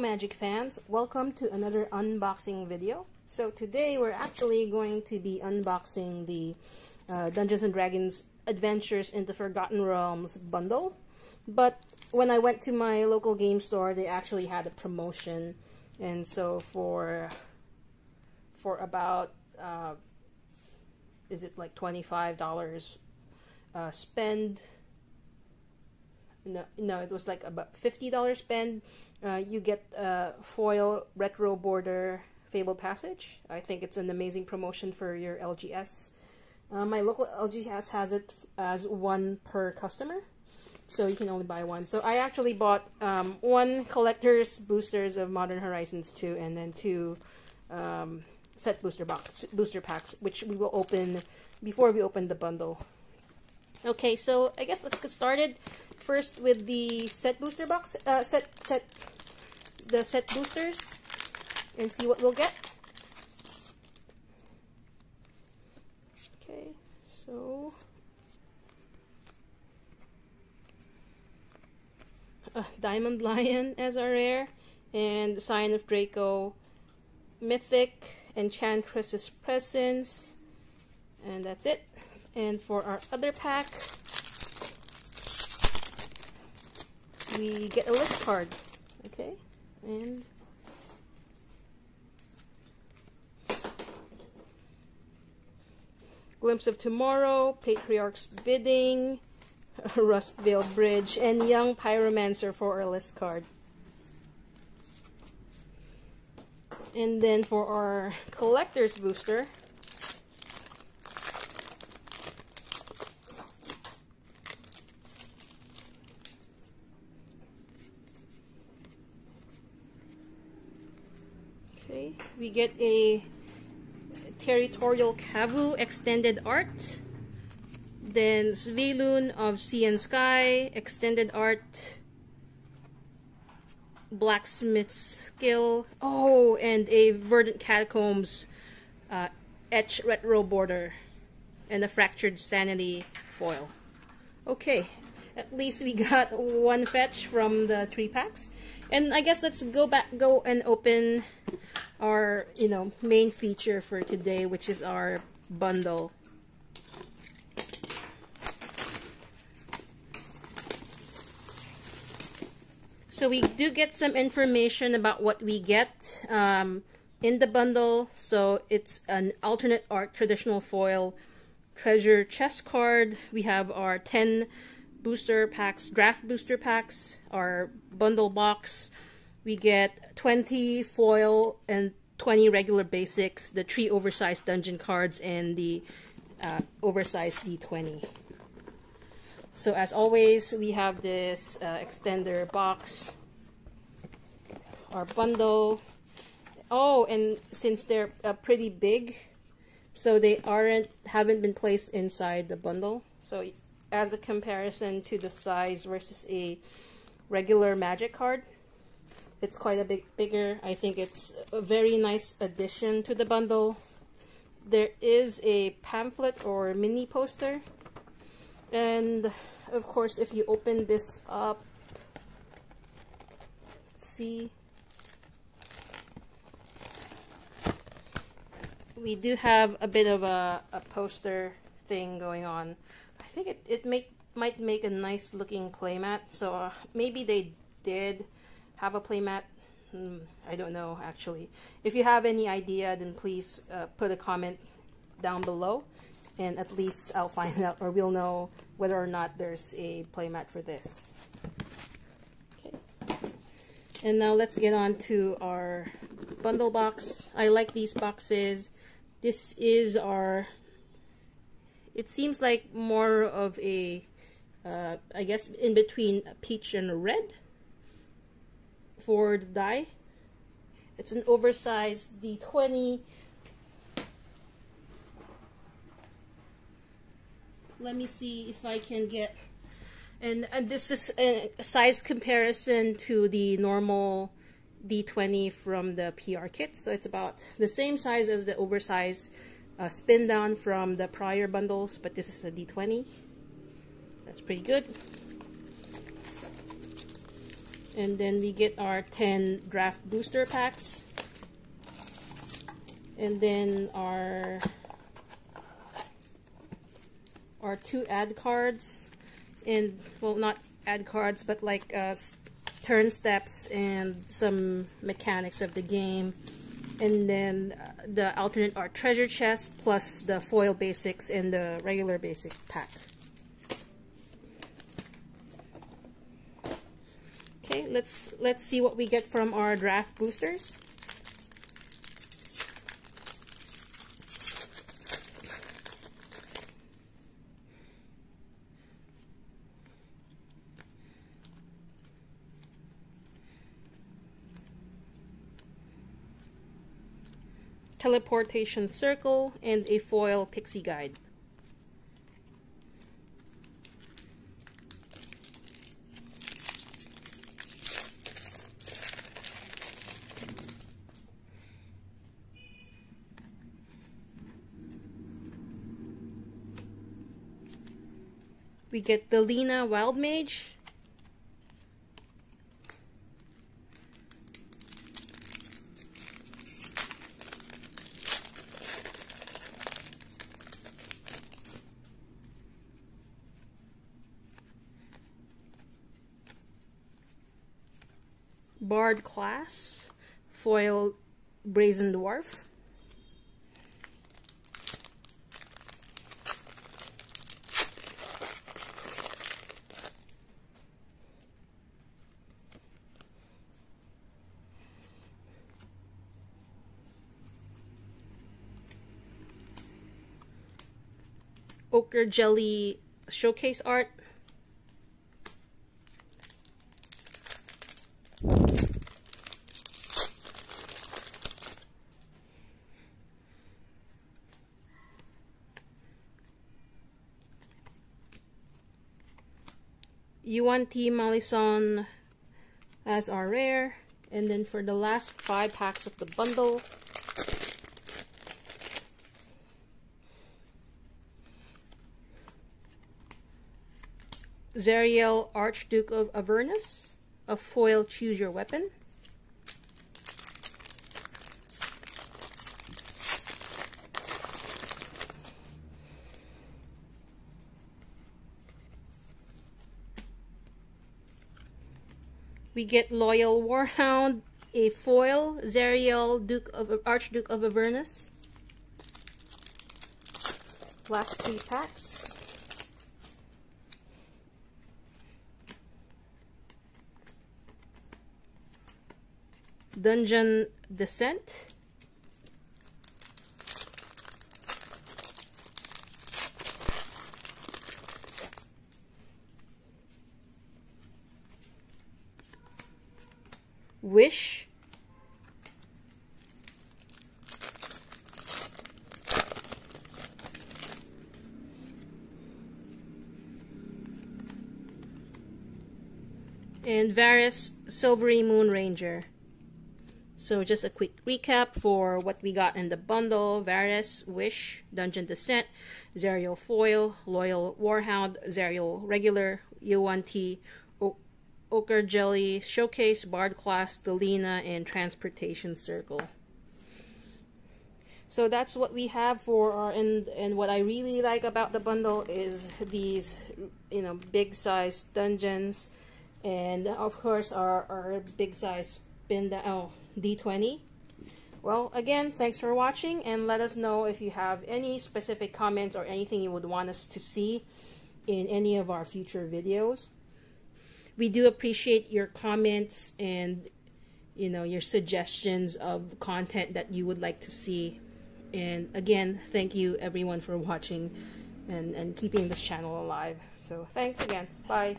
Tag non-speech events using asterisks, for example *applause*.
Magic fans, welcome to another unboxing video. So today we're actually going to be unboxing the uh, Dungeons & Dragons Adventures in the Forgotten Realms bundle. But when I went to my local game store, they actually had a promotion. And so for, for about, uh, is it like $25 uh, spend no, no, it was like about $50 spend. Uh, you get a foil retro border Fabled Passage. I think it's an amazing promotion for your LGS. Uh, my local LGS has it as one per customer, so you can only buy one. So I actually bought um, one collector's boosters of Modern Horizons 2 and then two um, set booster box booster packs, which we will open before we open the bundle. Okay, so I guess let's get started first with the set booster box, uh, set, set, the set boosters and see what we'll get. Okay, so uh, Diamond Lion as our rare and the Sign of Draco, Mythic, Enchantress's Presence, and that's it. And for our other pack, we get a list card. Okay, and Glimpse of Tomorrow, Patriarch's Bidding, *laughs* Rustvale Bridge, and Young Pyromancer for our list card. And then for our *laughs* collector's booster, Okay, we get a Territorial Kavu extended art. Then Svyelun of Sea and Sky extended art. Blacksmith's Skill. Oh, and a Verdant Catacombs uh, etch retro border. And a Fractured Sanity foil. Okay, at least we got *laughs* one fetch from the three packs. And I guess let's go back, go and open our, you know, main feature for today, which is our bundle. So we do get some information about what we get um, in the bundle. So it's an alternate art traditional foil treasure chest card. We have our 10 booster packs, draft booster packs, our bundle box. We get 20 foil and 20 regular basics, the three oversized dungeon cards, and the uh, oversized D20. So as always, we have this uh, extender box, our bundle. Oh, and since they're uh, pretty big, so they aren't haven't been placed inside the bundle. So as a comparison to the size versus a regular magic card it's quite a bit bigger. I think it's a very nice addition to the bundle. There is a pamphlet or mini poster. And of course if you open this up see we do have a bit of a, a poster thing going on I think it, it make, might make a nice looking playmat. So uh, maybe they did have a playmat. Hmm, I don't know actually. If you have any idea, then please uh, put a comment down below and at least I'll find *laughs* out or we'll know whether or not there's a playmat for this. Okay. And now let's get on to our bundle box. I like these boxes. This is our it seems like more of a, uh, I guess in between a peach and a red for the die. It's an oversized D20. Let me see if I can get, and, and this is a size comparison to the normal D20 from the PR kit. So it's about the same size as the oversized uh, spin down from the prior bundles, but this is a D20. That's pretty good. And then we get our 10 draft booster packs. And then our our two ad cards and well not ad cards but like uh, turn steps and some mechanics of the game and then uh, the alternate art treasure chest plus the foil basics and the regular basic pack. Okay let's let's see what we get from our draft boosters teleportation circle, and a foil pixie guide. We get Delina Wild Mage, Bard class, foil Brazen Dwarf. Ochre Jelly showcase art Yuan-Ti Malison as our rare. And then for the last five packs of the bundle, Zariel Archduke of Avernus, a foil choose your weapon. We get Loyal Warhound, a foil, Zariel Duke of Archduke of Avernus. Last three packs. Dungeon Descent. Wish and Varys Silvery Moon Ranger. So just a quick recap for what we got in the bundle. Varys, Wish, Dungeon Descent, Zariel Foil, Loyal Warhound, Zariel Regular, Yuan-Ti, Ochre Jelly, Showcase, Bard Class, Delina, and Transportation Circle. So that's what we have for our, and, and what I really like about the bundle is these, you know, big size dungeons. And of course our, our big size spin, oh, D20. Well, again, thanks for watching and let us know if you have any specific comments or anything you would want us to see in any of our future videos we do appreciate your comments and you know your suggestions of content that you would like to see. And again thank you everyone for watching and and keeping this channel alive. So thanks again. Bye